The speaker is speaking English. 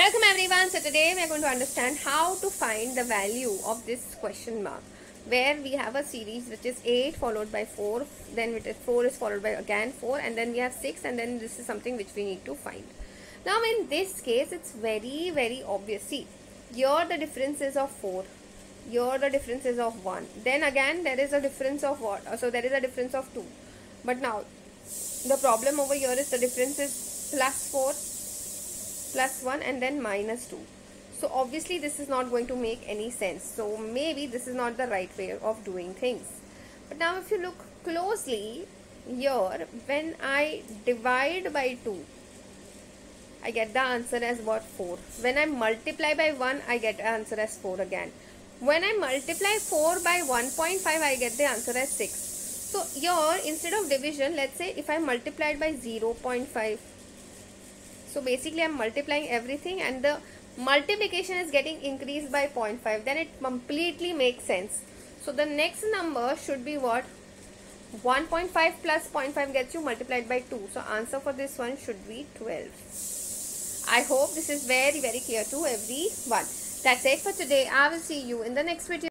Welcome everyone. So today we are going to understand how to find the value of this question mark where we have a series which is 8 followed by 4 then it is 4 is followed by again 4 and then we have 6 and then this is something which we need to find. Now in this case it's very very obvious. See here the difference is of 4 here the difference is of 1 then again there is a difference of what uh, so there is a difference of 2 but now the problem over here is the difference is plus 4 plus 1 and then minus 2 so obviously this is not going to make any sense. So maybe this is not the right way of doing things. But now if you look closely here when I divide by 2 I get the answer as what? 4 when I multiply by 1 I get answer as 4 again. When I multiply 4 by 1.5 I get the answer as 6 so here instead of division let's say if I multiplied by 0.5 so basically I'm multiplying everything and the multiplication is getting increased by 0.5 then it completely makes sense. So the next number should be what? 1.5 plus 0.5 gets you multiplied by 2. So answer for this one should be 12. I hope this is very very clear to everyone. That's it for today. I will see you in the next video.